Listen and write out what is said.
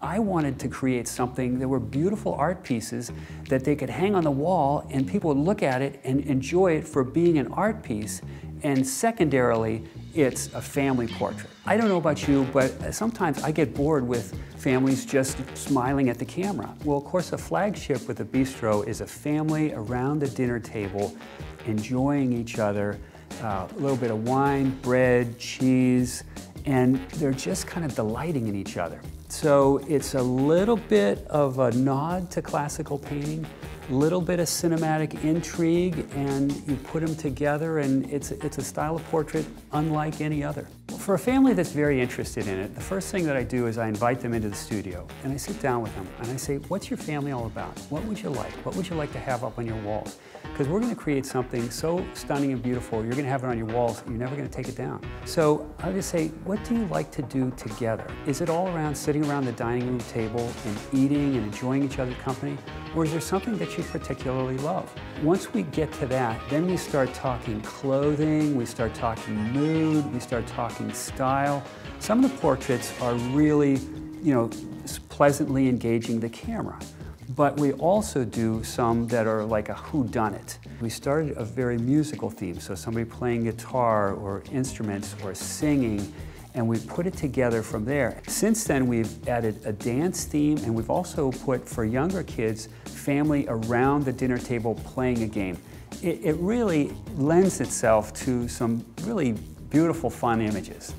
I wanted to create something that were beautiful art pieces that they could hang on the wall and people would look at it and enjoy it for being an art piece. And secondarily, it's a family portrait. I don't know about you, but sometimes I get bored with families just smiling at the camera. Well, of course, a flagship with a bistro is a family around the dinner table enjoying each other, uh, a little bit of wine, bread, cheese, and they're just kind of delighting in each other. So it's a little bit of a nod to classical painting, a little bit of cinematic intrigue, and you put them together and it's, it's a style of portrait unlike any other. For a family that's very interested in it, the first thing that I do is I invite them into the studio and I sit down with them and I say, what's your family all about? What would you like? What would you like to have up on your walls? Because we're going to create something so stunning and beautiful, you're going to have it on your walls, you're never going to take it down. So I just say, what do you like to do together? Is it all around sitting around the dining room table and eating and enjoying each other's company? Or is there something that you particularly love? Once we get to that, then we start talking clothing, we start talking mood, we start talking style. Some of the portraits are really, you know, pleasantly engaging the camera. But we also do some that are like a whodunit. We started a very musical theme, so somebody playing guitar or instruments or singing, and we put it together from there. Since then, we've added a dance theme, and we've also put, for younger kids, family around the dinner table playing a game. It, it really lends itself to some really beautiful, fun images.